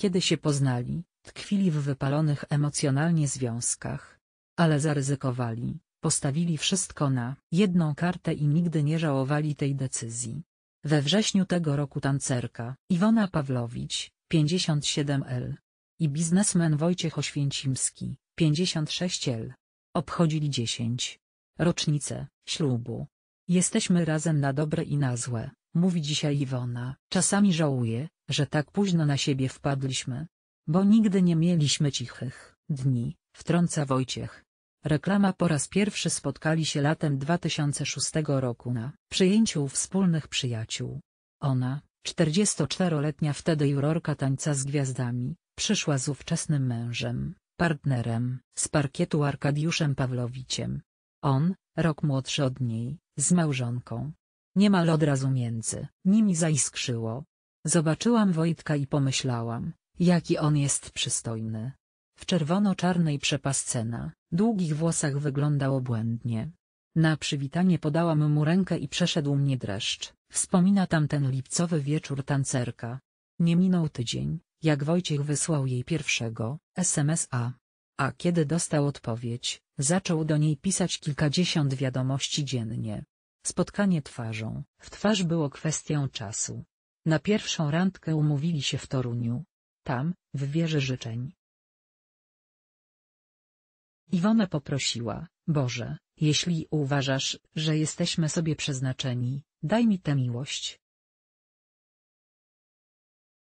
Kiedy się poznali, tkwili w wypalonych emocjonalnie związkach. Ale zaryzykowali, postawili wszystko na jedną kartę i nigdy nie żałowali tej decyzji. We wrześniu tego roku tancerka, Iwona Pawlowicz, 57L i biznesmen Wojciech Oświęcimski, 56L, obchodzili 10 rocznicę ślubu. Jesteśmy razem na dobre i na złe, mówi dzisiaj Iwona. Czasami żałuję, że tak późno na siebie wpadliśmy. Bo nigdy nie mieliśmy cichych dni, wtrąca Wojciech. Reklama po raz pierwszy spotkali się latem 2006 roku na przyjęciu wspólnych przyjaciół. Ona, 44-letnia wtedy jurorka tańca z gwiazdami, przyszła z ówczesnym mężem, partnerem, z parkietu Arkadiuszem Pawlowiciem. On, rok młodszy od niej, z małżonką. Niemal od razu między nimi zaiskrzyło. Zobaczyłam Wojtka i pomyślałam, jaki on jest przystojny. W czerwono-czarnej przepasce na długich włosach wyglądał obłędnie. Na przywitanie podałam mu rękę i przeszedł mnie dreszcz, wspomina tamten lipcowy wieczór tancerka. Nie minął tydzień, jak Wojciech wysłał jej pierwszego SMS-a. A kiedy dostał odpowiedź, zaczął do niej pisać kilkadziesiąt wiadomości dziennie. Spotkanie twarzą w twarz było kwestią czasu. Na pierwszą randkę umówili się w Toruniu. Tam, w wieży życzeń. Iwona poprosiła, Boże, jeśli uważasz, że jesteśmy sobie przeznaczeni, daj mi tę miłość.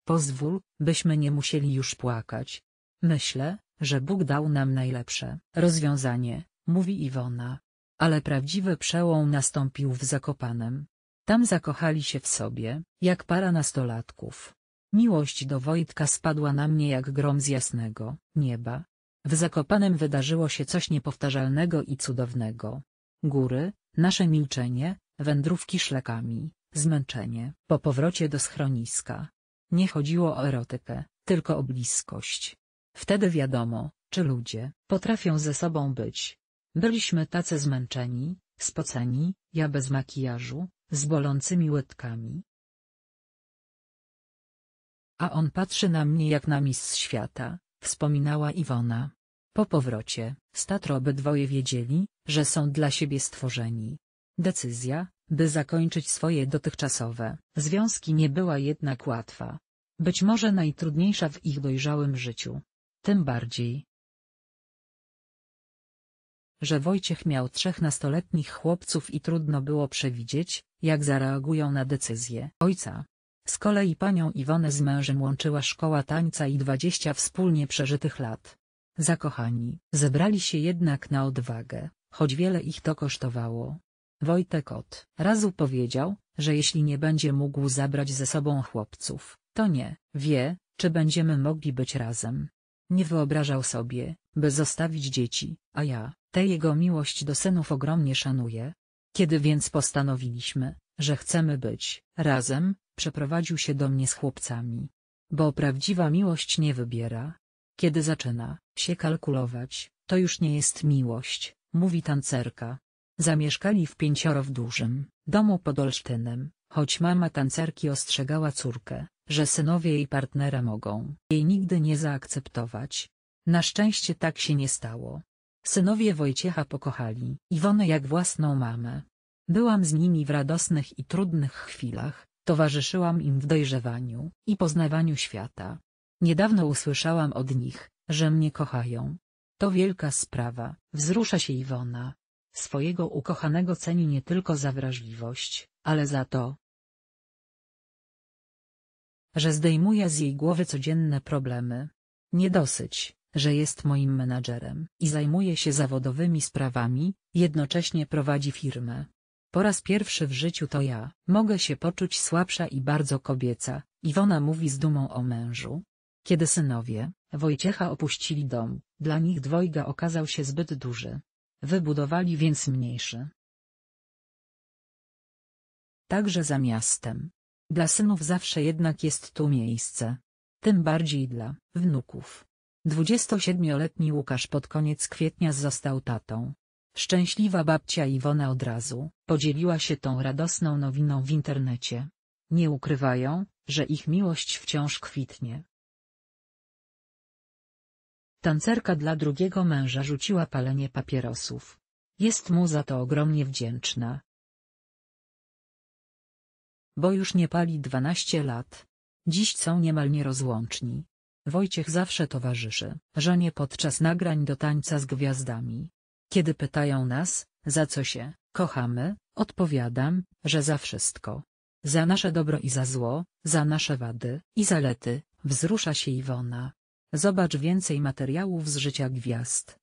Pozwól, byśmy nie musieli już płakać. Myślę, że Bóg dał nam najlepsze rozwiązanie, mówi Iwona. Ale prawdziwy przełom nastąpił w Zakopanem. Tam zakochali się w sobie, jak para nastolatków. Miłość do Wojtka spadła na mnie jak grom z jasnego nieba. W Zakopanem wydarzyło się coś niepowtarzalnego i cudownego. Góry, nasze milczenie, wędrówki szlakami, zmęczenie. Po powrocie do schroniska. Nie chodziło o erotykę, tylko o bliskość. Wtedy wiadomo, czy ludzie potrafią ze sobą być. Byliśmy tacy zmęczeni, spoceni, ja bez makijażu, z bolącymi łydkami. A on patrzy na mnie jak na mistrz świata, wspominała Iwona. Po powrocie, statro obydwoje wiedzieli, że są dla siebie stworzeni. Decyzja, by zakończyć swoje dotychczasowe związki nie była jednak łatwa. Być może najtrudniejsza w ich dojrzałym życiu. Tym bardziej, że Wojciech miał trzech nastoletnich chłopców i trudno było przewidzieć, jak zareagują na decyzję ojca. Z kolei panią Iwonę z mężem łączyła szkoła tańca i dwadzieścia wspólnie przeżytych lat. Zakochani, zebrali się jednak na odwagę, choć wiele ich to kosztowało. Wojtek od razu powiedział, że jeśli nie będzie mógł zabrać ze sobą chłopców, to nie wie, czy będziemy mogli być razem. Nie wyobrażał sobie, by zostawić dzieci, a ja, tę jego miłość do synów ogromnie szanuję. Kiedy więc postanowiliśmy, że chcemy być razem, przeprowadził się do mnie z chłopcami. Bo prawdziwa miłość nie wybiera. Kiedy zaczyna się kalkulować, to już nie jest miłość, mówi tancerka. Zamieszkali w pięcioro w dużym domu pod Olsztynem, choć mama tancerki ostrzegała córkę, że synowie jej partnera mogą jej nigdy nie zaakceptować. Na szczęście tak się nie stało. Synowie Wojciecha pokochali Iwonę jak własną mamę. Byłam z nimi w radosnych i trudnych chwilach, towarzyszyłam im w dojrzewaniu i poznawaniu świata. Niedawno usłyszałam od nich, że mnie kochają. To wielka sprawa, wzrusza się Iwona. Swojego ukochanego ceni nie tylko za wrażliwość, ale za to, że zdejmuje z jej głowy codzienne problemy. Nie dosyć, że jest moim menadżerem i zajmuje się zawodowymi sprawami, jednocześnie prowadzi firmę. Po raz pierwszy w życiu to ja mogę się poczuć słabsza i bardzo kobieca, Iwona mówi z dumą o mężu. Kiedy synowie Wojciecha opuścili dom, dla nich dwojga okazał się zbyt duży. Wybudowali więc mniejszy. Także za miastem. Dla synów zawsze jednak jest tu miejsce. Tym bardziej dla wnuków. 27-letni Łukasz pod koniec kwietnia został tatą. Szczęśliwa babcia Iwona od razu podzieliła się tą radosną nowiną w internecie. Nie ukrywają, że ich miłość wciąż kwitnie. Tancerka dla drugiego męża rzuciła palenie papierosów. Jest mu za to ogromnie wdzięczna. Bo już nie pali 12 lat. Dziś są niemal nierozłączni. Wojciech zawsze towarzyszy żonie podczas nagrań do tańca z gwiazdami. Kiedy pytają nas, za co się kochamy, odpowiadam, że za wszystko. Za nasze dobro i za zło, za nasze wady i zalety, wzrusza się Iwona. Zobacz więcej materiałów z życia gwiazd.